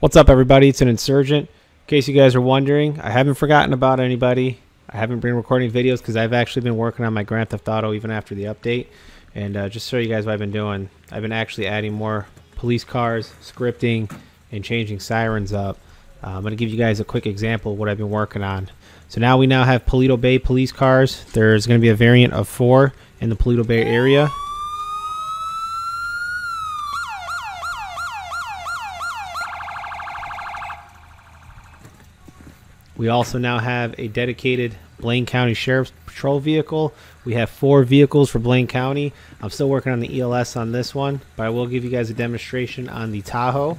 What's up, everybody? It's an insurgent. In case you guys are wondering, I haven't forgotten about anybody. I haven't been recording videos because I've actually been working on my Grand Theft Auto even after the update. And uh, just show you guys what I've been doing, I've been actually adding more police cars, scripting, and changing sirens up. Uh, I'm going to give you guys a quick example of what I've been working on. So now we now have Paleto Bay police cars. There's going to be a variant of four in the Paleto Bay area. We also now have a dedicated Blaine County Sheriff's Patrol vehicle. We have four vehicles for Blaine County. I'm still working on the ELS on this one, but I will give you guys a demonstration on the Tahoe.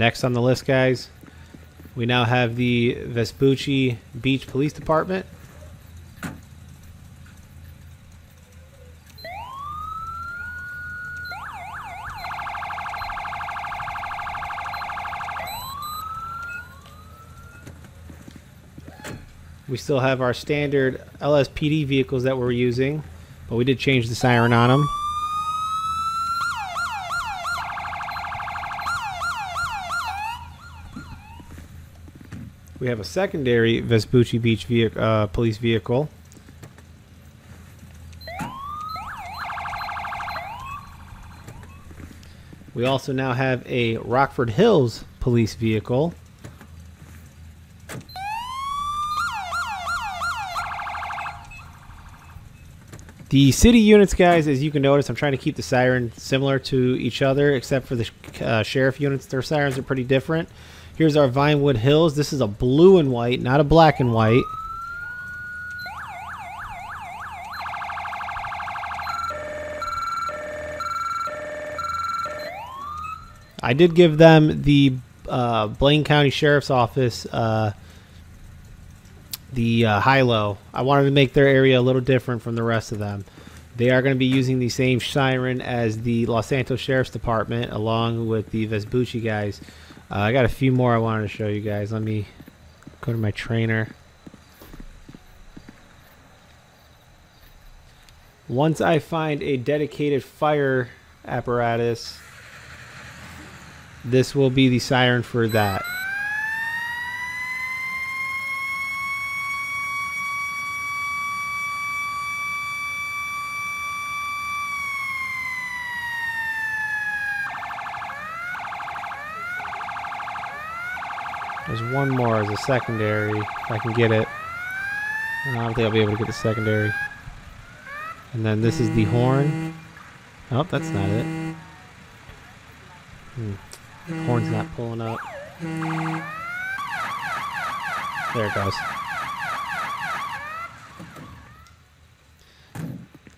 Next on the list, guys, we now have the Vespucci Beach Police Department. We still have our standard LSPD vehicles that we're using, but we did change the siren on them. We have a secondary Vespucci Beach uh, police vehicle. We also now have a Rockford Hills police vehicle. The city units, guys, as you can notice, I'm trying to keep the siren similar to each other, except for the uh, sheriff units. Their sirens are pretty different. Here's our Vinewood Hills. This is a blue and white, not a black and white. I did give them the uh, Blaine County Sheriff's Office uh, the uh, high-low. I wanted to make their area a little different from the rest of them. They are going to be using the same siren as the Los Santos Sheriff's Department, along with the Vespucci guys. Uh, I got a few more I wanted to show you guys. Let me go to my trainer. Once I find a dedicated fire apparatus, this will be the siren for that. There's one more as a secondary, if I can get it. I don't think I'll be able to get the secondary. And then this is the horn. Oh, that's not it. Hmm. Horn's not pulling up. There it goes.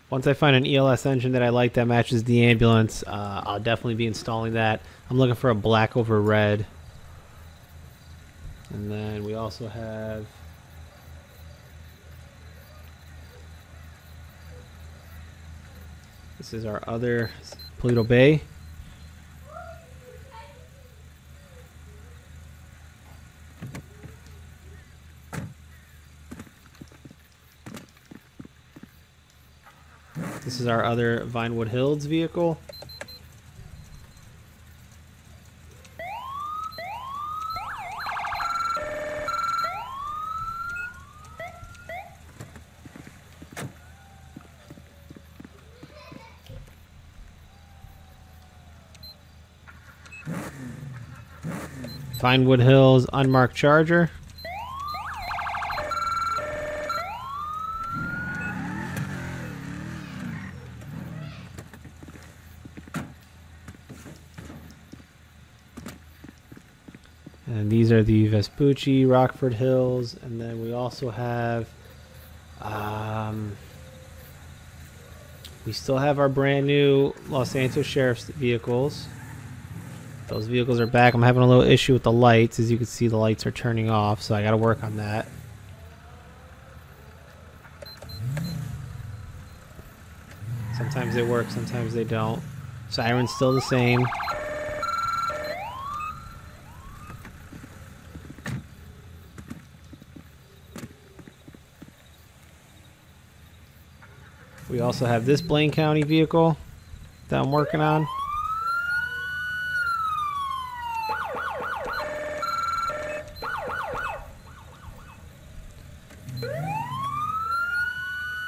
Once I find an ELS engine that I like that matches the ambulance, uh, I'll definitely be installing that. I'm looking for a black over red. And then we also have This is our other Paleto Bay. This is our other Vinewood Hills vehicle. Vinewood Hills unmarked charger. And these are the Vespucci, Rockford Hills, and then we also have, um, we still have our brand new Los Santos Sheriff's vehicles. Those vehicles are back. I'm having a little issue with the lights. As you can see, the lights are turning off, so I got to work on that. Sometimes they work, sometimes they don't. Siren's still the same. We also have this Blaine County vehicle that I'm working on.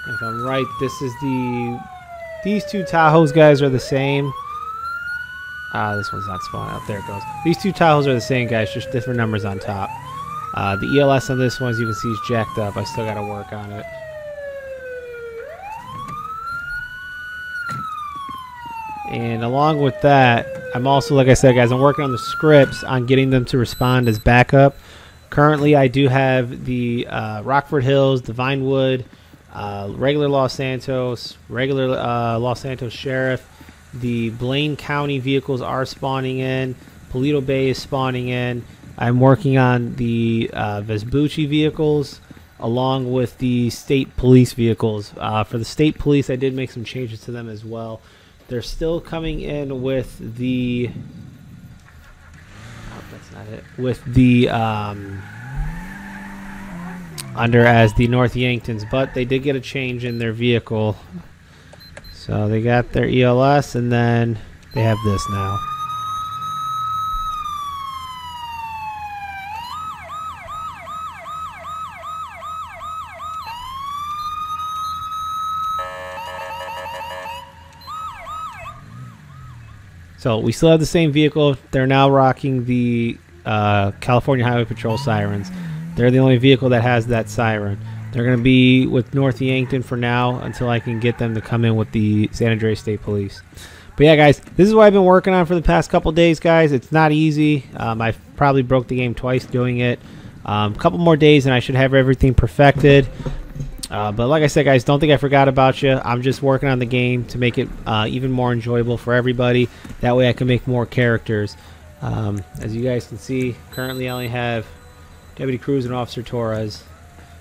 If I'm right, this is the... These two Tahoes guys are the same. Ah, this one's not spawning. Up there it goes. These two Tahoes are the same guys, just different numbers on top. Uh, the ELS on this one, as you can see, is jacked up. I still got to work on it. And along with that, I'm also, like I said, guys, I'm working on the scripts on getting them to respond as backup. Currently, I do have the uh, Rockford Hills, the Vinewood, uh, regular Los Santos, regular uh, Los Santos Sheriff. The Blaine County vehicles are spawning in. Paleto Bay is spawning in. I'm working on the uh, Vespucci vehicles along with the state police vehicles. Uh, for the state police, I did make some changes to them as well. They're still coming in with the. Oh, that's not it. With the. Um, under as the North Yanktons, but they did get a change in their vehicle. So they got their ELS and then they have this now. So we still have the same vehicle. They're now rocking the uh, California Highway Patrol sirens. They're the only vehicle that has that siren. They're going to be with North Yankton for now until I can get them to come in with the San Andreas State Police. But yeah, guys, this is what I've been working on for the past couple days, guys. It's not easy. Um, I probably broke the game twice doing it. A um, couple more days and I should have everything perfected. Uh, but like I said, guys, don't think I forgot about you. I'm just working on the game to make it uh, even more enjoyable for everybody. That way I can make more characters. Um, as you guys can see, currently I only have Deputy Cruz and Officer Torres.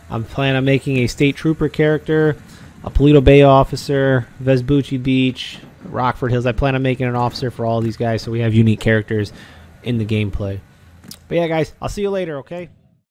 I'm planning on making a state trooper character, a Paleto Bay officer, Vespucci Beach, Rockford Hills. I plan on making an officer for all these guys so we have unique characters in the gameplay. But yeah, guys, I'll see you later, okay?